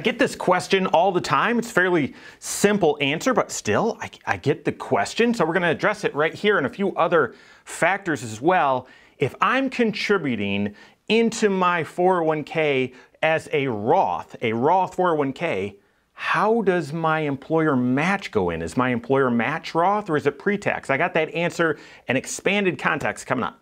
get this question all the time. It's a fairly simple answer, but still, I, I get the question. So we're going to address it right here and a few other factors as well. If I'm contributing into my 401k as a Roth, a Roth 401k, how does my employer match go in? Is my employer match Roth or is it pre-tax? I got that answer and expanded context coming up.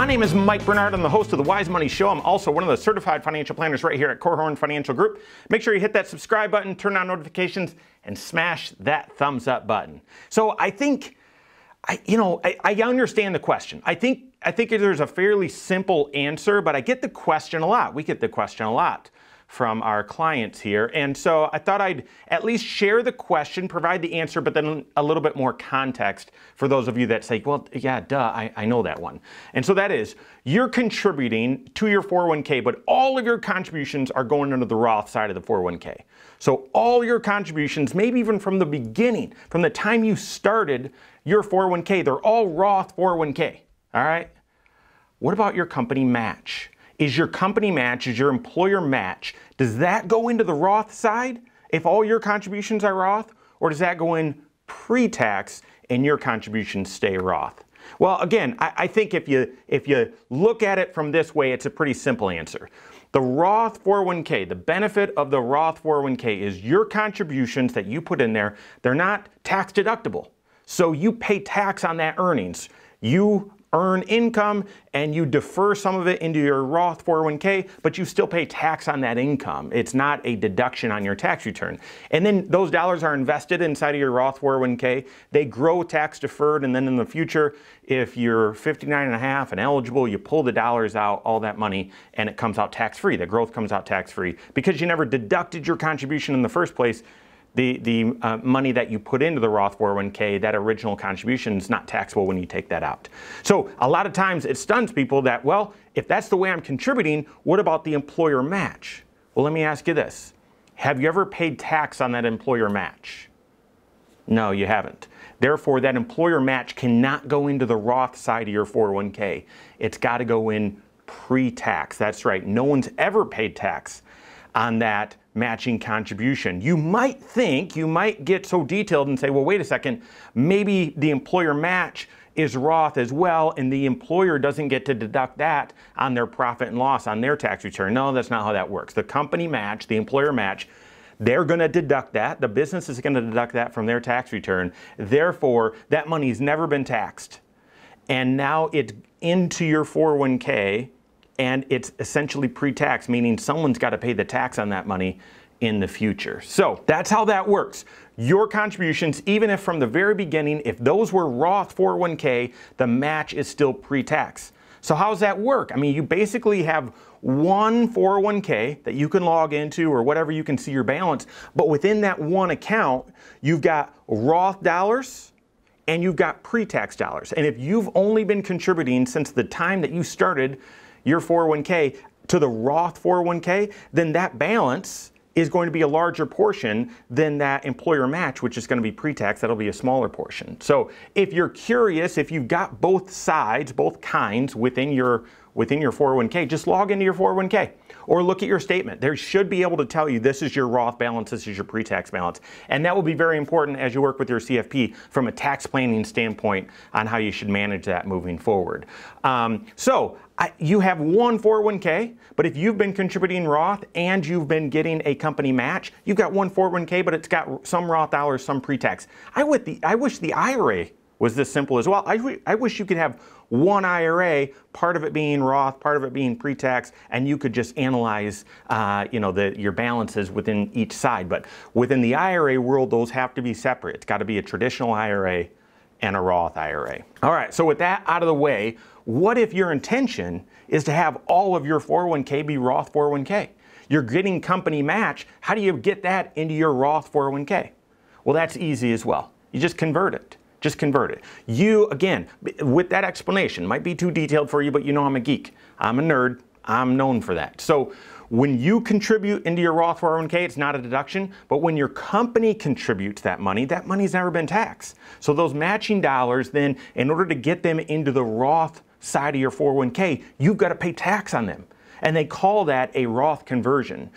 My name is Mike Bernard. I'm the host of the Wise Money Show. I'm also one of the certified financial planners right here at Korhorn Financial Group. Make sure you hit that subscribe button, turn on notifications, and smash that thumbs up button. So I think, I, you know, I, I understand the question. I think I think there's a fairly simple answer, but I get the question a lot. We get the question a lot from our clients here. And so I thought I'd at least share the question, provide the answer, but then a little bit more context for those of you that say, well, yeah, duh, I, I know that one. And so that is, you're contributing to your 401k, but all of your contributions are going into the Roth side of the 401k. So all your contributions, maybe even from the beginning, from the time you started your 401k, they're all Roth 401k. All right? What about your company match? Is your company match, is your employer match, does that go into the Roth side if all your contributions are Roth? Or does that go in pre-tax and your contributions stay Roth? Well, again, I, I, think if you if you look at it from this way, it's a pretty simple answer. The Roth 401k, the benefit of the Roth 401k is your contributions that you put in there, they're not tax deductible. So you pay tax on that earnings. You earn income and you defer some of it into your Roth 401k, but you still pay tax on that income. It's not a deduction on your tax return. And then those dollars are invested inside of your Roth 401k. They grow tax deferred, and then in the future, if you're 59 and a half and eligible, you pull the dollars out, all that money, and it comes out tax free. The growth comes out tax free because you never deducted your contribution in the first place the, the uh, money that you put into the Roth 401k, that original contribution is not taxable when you take that out. So a lot of times it stuns people that, well, if that's the way I'm contributing, what about the employer match? Well, let me ask you this. Have you ever paid tax on that employer match? No, you haven't. Therefore, that employer match cannot go into the Roth side of your 401k. It's got to go in pre-tax. That's right. No one's ever paid tax on that matching contribution. You might think, you might get so detailed and say, well, wait a second, maybe the employer match is Roth as well, and the employer doesn't get to deduct that on their profit and loss on their tax return. No, that's not how that works. The company match, the employer match, they're going to deduct that. The business is going to deduct that from their tax return. Therefore, that money's never been taxed. And now it's into your 401k and it's essentially pre-tax, meaning someone's got to pay the tax on that money in the future. So that's how that works. Your contributions, even if from the very beginning, if those were Roth 401k, the match is still pre-tax. So how does that work? I mean, you basically have one 401k that you can log into or whatever you can see your balance, but within that one account, you've got Roth dollars and you've got pre-tax dollars. And if you've only been contributing since the time that you started your 401k to the Roth 401k, then that balance is going to be a larger portion than that employer match, which is going to be pre-tax. That'll be a smaller portion. So if you're curious, if you've got both sides, both kinds within your within your 401k, just log into your 401k or look at your statement. There should be able to tell you this is your Roth balance, this is your pre-tax balance. And that will be very important as you work with your CFP from a tax planning standpoint on how you should manage that moving forward. Um, so I, you have one 401k, but if you've been contributing Roth and you've been getting a company match, you've got one 401k, but it's got some Roth dollars, some pre-tax. I, I wish the IRA was this simple as well. I, I wish you could have one IRA, part of it being Roth, part of it being pre-tax, and you could just analyze, uh, you know, the, your balances within each side. But within the IRA world, those have to be separate. It's got to be a traditional IRA and a Roth IRA. All right, so with that out of the way, what if your intention is to have all of your 401k be Roth 401k? You're getting company match. How do you get that into your Roth 401k? Well, that's easy as well. You just convert it. Just convert it. You, again, with that explanation, might be too detailed for you, but you know I'm a geek. I'm a nerd. I'm known for that. So When you contribute into your Roth 401k, it's not a deduction, but when your company contributes that money, that money's never been taxed. So those matching dollars, then, in order to get them into the Roth side of your 401k, you've got to pay tax on them. And they call that a Roth conversion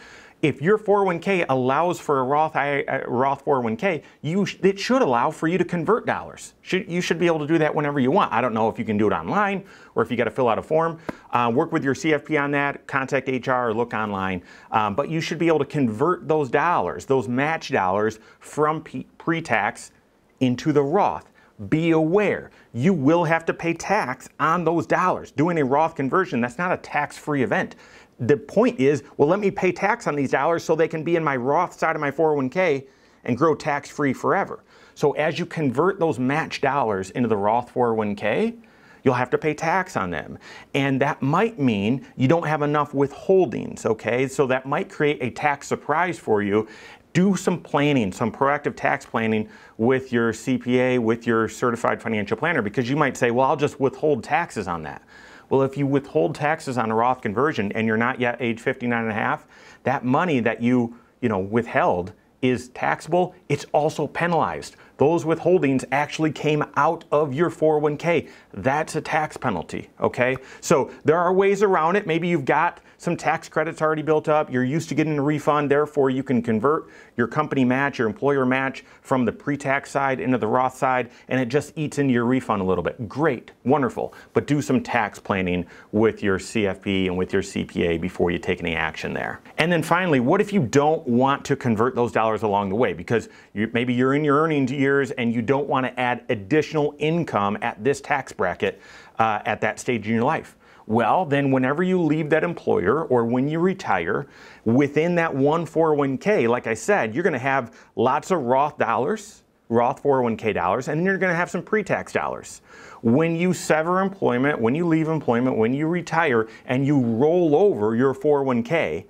if your 401k allows for a Roth, Roth 401k, you it should allow for you to convert dollars. Should, you should be able to do that whenever you want. I don't know if you can do it online or if you got to fill out a form. Uh, work with your CFP on that. Contact HR or look online. Um, but you should be able to convert those dollars, those match dollars, from pre-tax into the Roth be aware you will have to pay tax on those dollars. Doing a Roth conversion, that's not a tax free event the point is, well, let me pay tax on these dollars so they can be in my Roth side of my 401k and grow tax free forever. So as you convert those match dollars into the Roth 401k, you'll have to pay tax on them. And that might mean you don't have enough withholdings, okay? So that might create a tax surprise for you. Do some planning, some proactive tax planning with your CPA, with your certified financial planner, because you might say, well, I'll just withhold taxes on that. Well, if you withhold taxes on a Roth conversion and you're not yet age 59 and a half, that money that you, you know, withheld is taxable, it's also penalized. Those withholdings actually came out of your 401k. That's a tax penalty, okay? So there are ways around it. Maybe you've got some tax credits already built up. You're used to getting a refund, therefore you can convert your company match, your employer match from the pre-tax side into the Roth side, and it just eats into your refund a little bit. Great, wonderful, but do some tax planning with your CFP and with your CPA before you take any action there. And then finally, what if you don't want to convert those dollars along the way? Because you, maybe you're in your earnings years and you don't want to add additional income at this tax bracket uh, at that stage in your life. Well, then whenever you leave that employer or when you retire, within that one 401k, like I said, you're going to have lots of Roth dollars, Roth 401k dollars, and you're going to have some pre-tax dollars. When you sever employment, when you leave employment, when you retire, and you roll over your 401k,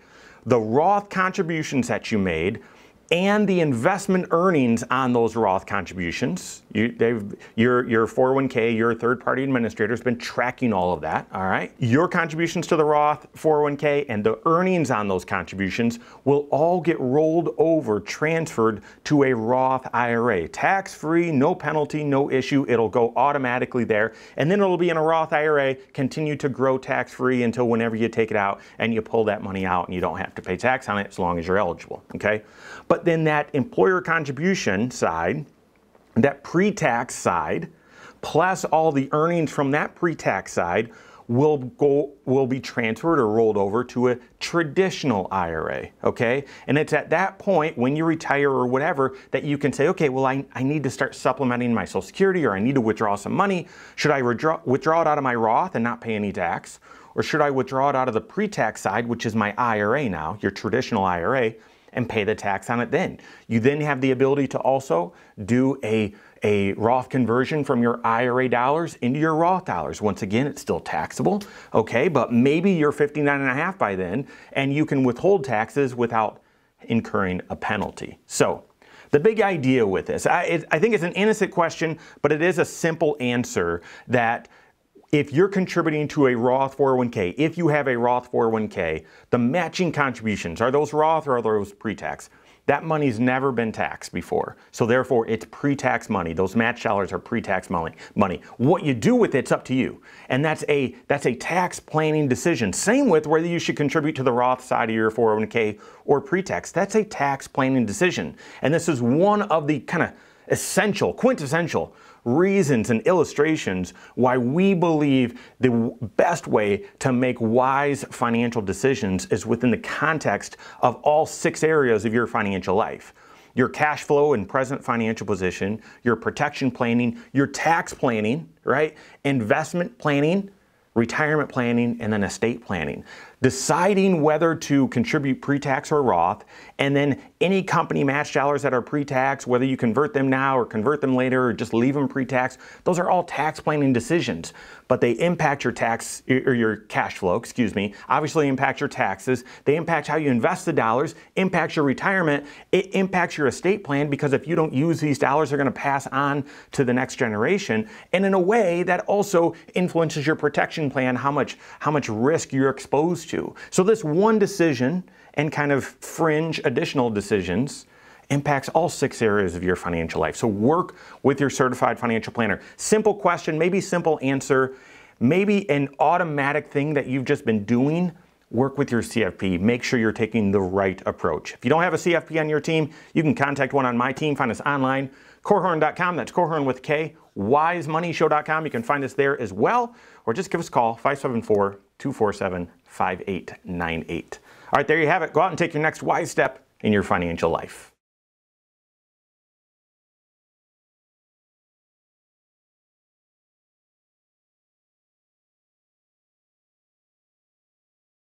the Roth contributions that you made and the investment earnings on those Roth contributions. You, your, your 401k, your third party administrator has been tracking all of that, all right? Your contributions to the Roth 401k and the earnings on those contributions will all get rolled over, transferred to a Roth IRA. Tax free, no penalty, no issue. It'll go automatically there. And then it'll be in a Roth IRA, continue to grow tax free until whenever you take it out and you pull that money out and you don't have to pay tax on it as long as you're eligible, okay? But then that employer contribution side, that pre-tax side, plus all the earnings from that pre-tax side will go will be transferred or rolled over to a traditional IRA, okay? And it's at that point when you retire or whatever that you can say, okay, well I, I need to start supplementing my Social Security or I need to withdraw some money. Should I withdraw, withdraw it out of my Roth and not pay any tax? Or should I withdraw it out of the pre-tax side, which is my IRA now, your traditional IRA, and pay the tax on it then. You then have the ability to also do a, a Roth conversion from your IRA dollars into your Roth dollars. Once again, it's still taxable, okay, but maybe you're 59 and a half by then and you can withhold taxes without incurring a penalty. So, the big idea with this, I, it, I think it's an innocent question, but it is a simple answer that if you're contributing to a Roth 401k, if you have a Roth 401k, the matching contributions, are those Roth or are those pre-tax? That money's never been taxed before. So therefore, it's pre-tax money. Those match dollars are pre-tax money. Money. What you do with it's up to you. And that's a that's a tax planning decision. Same with whether you should contribute to the Roth side of your 401k or pre-tax. That's a tax planning decision. And this is one of the kind of essential, quintessential reasons and illustrations why we believe the best way to make wise financial decisions is within the context of all six areas of your financial life your cash flow and present financial position, your protection planning, your tax planning, right? Investment planning, retirement planning, and then estate planning. Deciding whether to contribute pre-tax or Roth, and then any company match dollars that are pre-tax, whether you convert them now or convert them later or just leave them pre-tax, those are all tax planning decisions, but they impact your tax or your cash flow, excuse me, obviously impact your taxes, they impact how you invest the dollars, impacts your retirement, it impacts your estate plan because if you don't use these dollars, they're going to pass on to the next generation, and in a way that also influences your protection mitigation plan, how much, how much risk you're exposed to. So this one decision and kind of fringe additional decisions impacts all six areas of your financial life. So work with your certified financial planner. Simple question, maybe simple answer, maybe an automatic thing that you've just been doing. Work with your CFP. Make sure you're taking the right approach. If you don't have a CFP on your team, you can contact one on my team. Find us online, korhorn.com. That's Korhorn with K. WiseMoneyShow.com. You can find us there as well, or just give us a call 574 247 5898. All right, there you have it. Go out and take your next wise step in your financial life.